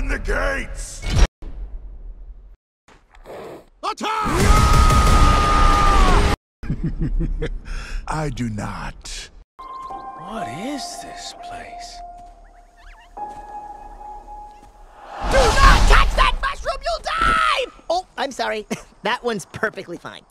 Open the gates! Attack! I do not. What is this place? Do not touch that mushroom, you'll die! Oh, I'm sorry. that one's perfectly fine.